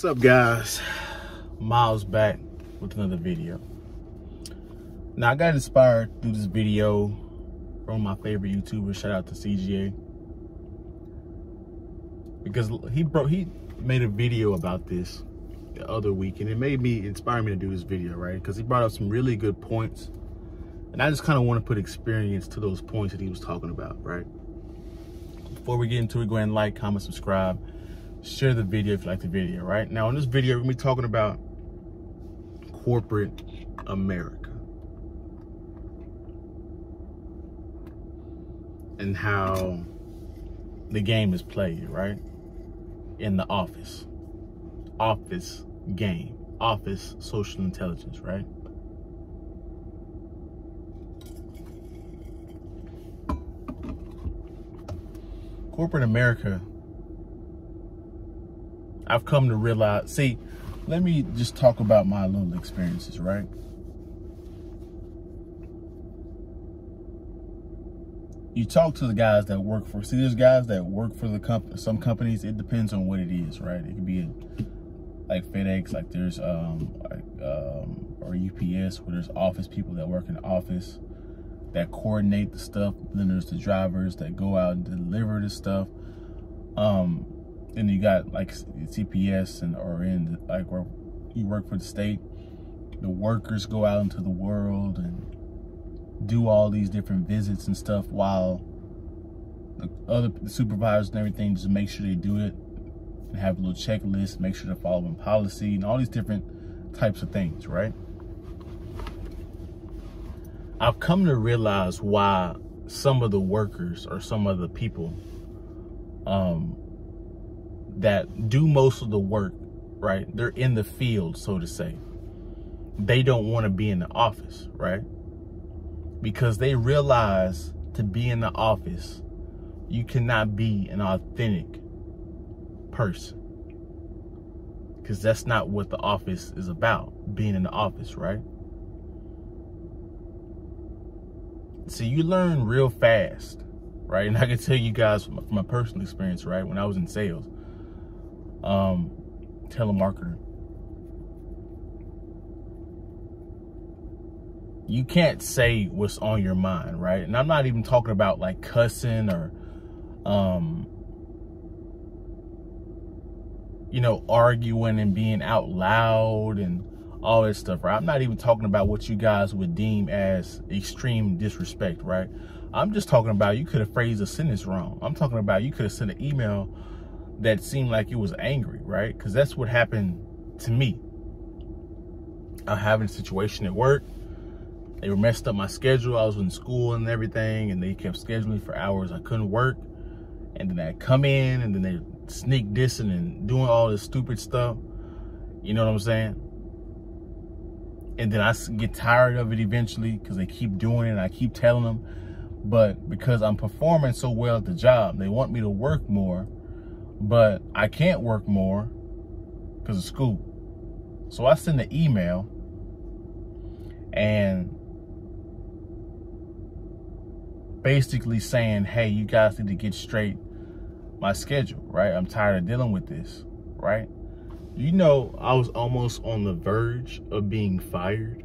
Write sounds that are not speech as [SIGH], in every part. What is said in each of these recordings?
What's up guys? Myles back with another video. Now I got inspired do this video from my favorite YouTuber, shout out to CGA. Because he broke he made a video about this the other week and it made me inspire me to do this video, right? Because he brought up some really good points. And I just kind of want to put experience to those points that he was talking about, right? Before we get into it, go ahead and like, comment, subscribe share the video if you like the video, right? Now in this video, we're gonna be talking about corporate America. And how the game is played, right? In the office. Office game. Office social intelligence, right? Corporate America I've come to realize, see, let me just talk about my little experiences, right? You talk to the guys that work for, see, there's guys that work for the company, some companies, it depends on what it is, right? It could be a, like FedEx, like there's, um, like, um, or UPS, where there's office people that work in the office that coordinate the stuff. Then there's the drivers that go out and deliver the stuff. Um, then you got like CPS and or in like where you work for the state, the workers go out into the world and do all these different visits and stuff while the other the supervisors and everything just make sure they do it and have a little checklist, make sure they're following policy and all these different types of things, right? I've come to realize why some of the workers or some of the people um, that do most of the work, right? They're in the field, so to say. They don't want to be in the office, right? Because they realize to be in the office, you cannot be an authentic person. Because that's not what the office is about, being in the office, right? So you learn real fast, right? And I can tell you guys from my personal experience, right? When I was in sales, um, telemarketer. You can't say what's on your mind, right? And I'm not even talking about like cussing or, um, you know, arguing and being out loud and all that stuff, right? I'm not even talking about what you guys would deem as extreme disrespect, right? I'm just talking about you could have phrased a sentence wrong. I'm talking about you could have sent an email that seemed like it was angry, right? Because that's what happened to me. I having a situation at work. They were messed up my schedule. I was in school and everything, and they kept scheduling for hours I couldn't work. And then I come in, and then they sneak dissing and doing all this stupid stuff. You know what I'm saying? And then I get tired of it eventually because they keep doing it. And I keep telling them, but because I'm performing so well at the job, they want me to work more but I can't work more because of school. So I send an email and basically saying, hey, you guys need to get straight my schedule, right? I'm tired of dealing with this, right? You know, I was almost on the verge of being fired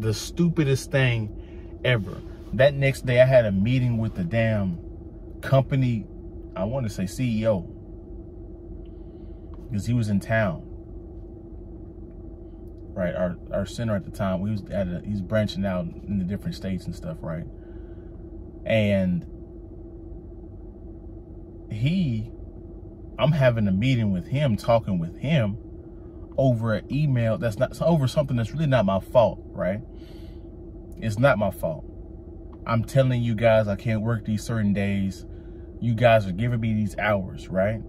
the stupidest thing ever. That next day I had a meeting with the damn company, I want to say CEO, because he was in town. Right, our, our center at the time, we was at a, he's branching out in the different states and stuff, right? And he, I'm having a meeting with him, talking with him, over an email that's not over something that's really not my fault, right? It's not my fault. I'm telling you guys I can't work these certain days. You guys are giving me these hours, right?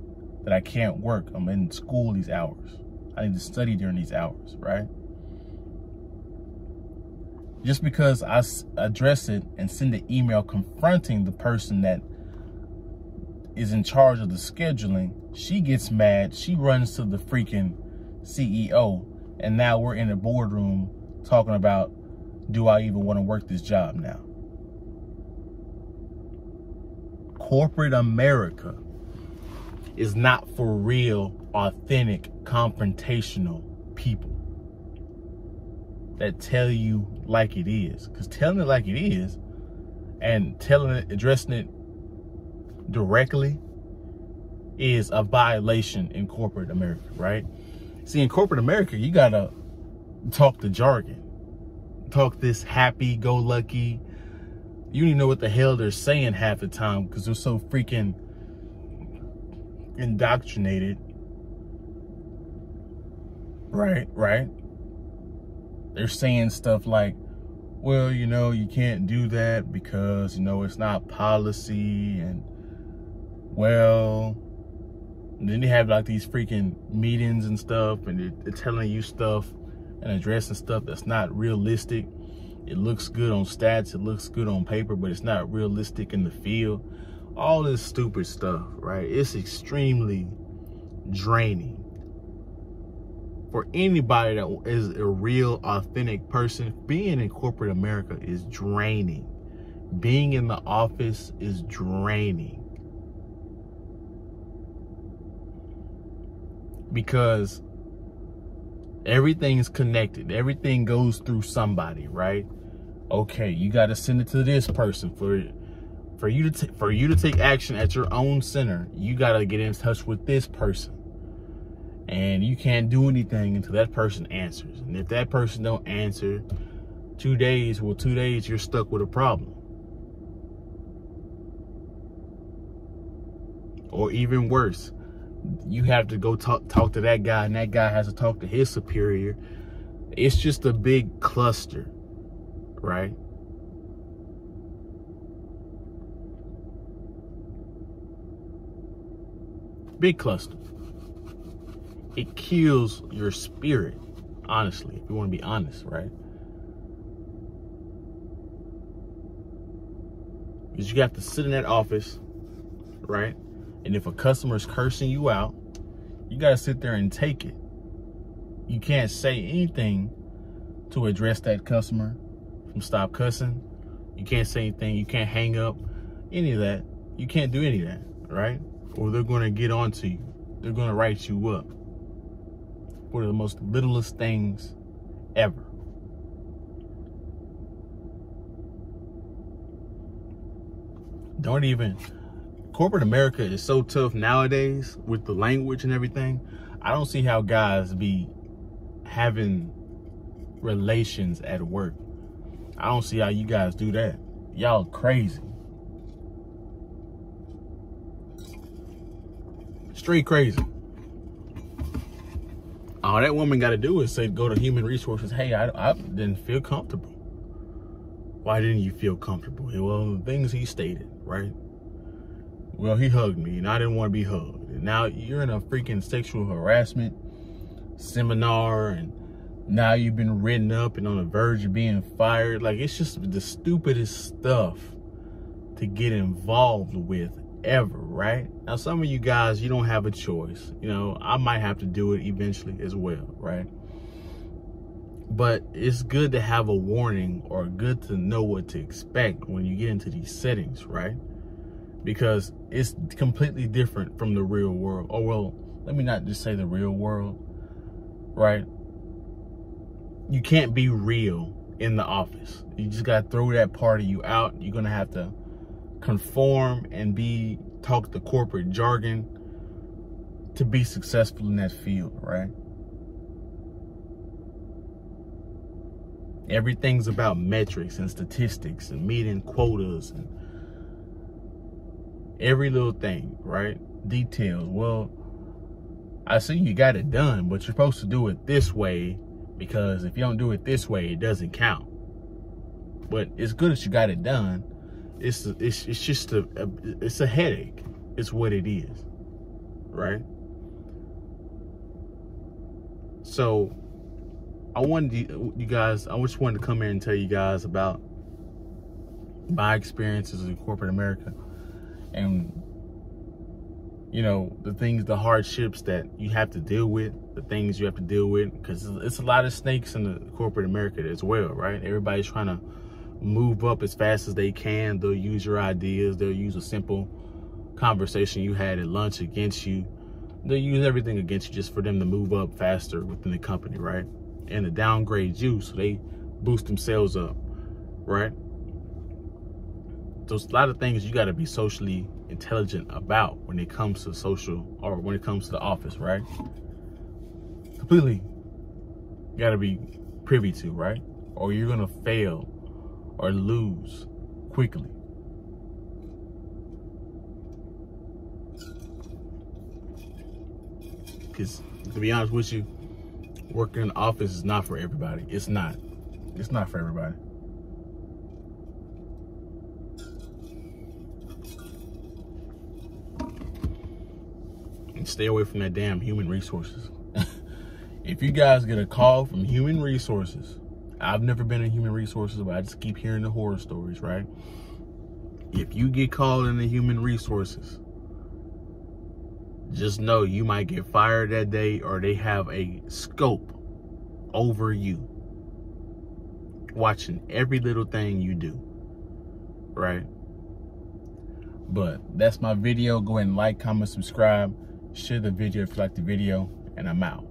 That I can't work. I'm in school these hours. I need to study during these hours, right? Just because I address it and send an email confronting the person that is in charge of the scheduling, she gets mad. She runs to the freaking CEO, and now we're in a boardroom talking about, do I even want to work this job now? corporate America is not for real, authentic, confrontational people that tell you like it is. Because telling it like it is and telling it, addressing it directly is a violation in corporate America, right? See, in corporate America, you gotta talk the jargon, talk this happy-go-lucky. You don't even know what the hell they're saying half the time because they're so freaking indoctrinated. Right, right. They're saying stuff like, well, you know, you can't do that because, you know, it's not policy and, well, and then they have like these freaking meetings and stuff and they're, they're telling you stuff and addressing stuff that's not realistic. It looks good on stats, it looks good on paper, but it's not realistic in the field. All this stupid stuff, right? It's extremely draining. For anybody that is a real, authentic person, being in corporate America is draining. Being in the office is draining. Because everything's connected. Everything goes through somebody, right? Okay, you got to send it to this person for for you to for you to take action at your own center. You got to get in touch with this person. And you can't do anything until that person answers. And if that person don't answer, 2 days, well 2 days you're stuck with a problem. Or even worse, you have to go talk talk to that guy and that guy has to talk to his superior. It's just a big cluster right? Big cluster. It kills your spirit honestly if you want to be honest right? Because you have to sit in that office right and if a customer is cursing you out, you got to sit there and take it. You can't say anything to address that customer from stop cussing. You can't say anything. You can't hang up any of that. You can't do any of that, right? Or they're going to get onto you. They're going to write you up for the most littlest things ever. Don't even corporate America is so tough nowadays with the language and everything. I don't see how guys be having relations at work. I don't see how you guys do that. Y'all crazy. Straight crazy. All that woman got to do is say, go to human resources. Hey, I, I didn't feel comfortable. Why didn't you feel comfortable? Well, the things he stated, right? Well, he hugged me and I didn't want to be hugged. And now you're in a freaking sexual harassment seminar and now you've been written up and on the verge of being fired. Like, it's just the stupidest stuff to get involved with ever, right? Now, some of you guys, you don't have a choice. You know, I might have to do it eventually as well, right? But it's good to have a warning or good to know what to expect when you get into these settings, right? Because it's completely different from the real world. Or well, let me not just say the real world, right? You can't be real in the office. You just got to throw that part of you out. You're going to have to conform and be talk the corporate jargon to be successful in that field, right? Everything's about metrics and statistics and meeting quotas and every little thing, right? Details. Well, I see you got it done, but you're supposed to do it this way because if you don't do it this way, it doesn't count. But it's good that you got it done. It's it's it's just a, a it's a headache. It's what it is, right? So I wanted you, guys. I just wanted to come here and tell you guys about my experiences in corporate America and you know the things the hardships that you have to deal with the things you have to deal with because it's a lot of snakes in the corporate america as well right everybody's trying to move up as fast as they can they'll use your ideas they'll use a simple conversation you had at lunch against you. they'll use everything against you just for them to move up faster within the company, right? And to downgrade you so they boost themselves up, right? There's a lot of things you got to be socially intelligent about when it comes to social or when it comes to the office, right? Completely got to be privy to, right? Or you're going to fail or lose quickly. Because to be honest with you, working in the office is not for everybody. It's not. It's not for everybody. Stay away from that damn human resources. [LAUGHS] if you guys get a call from human resources, I've never been in human resources, but I just keep hearing the horror stories, right? If you get called into human resources, just know you might get fired that day or they have a scope over you watching every little thing you do right but that's my video go ahead and like comment subscribe share the video if you like the video and i'm out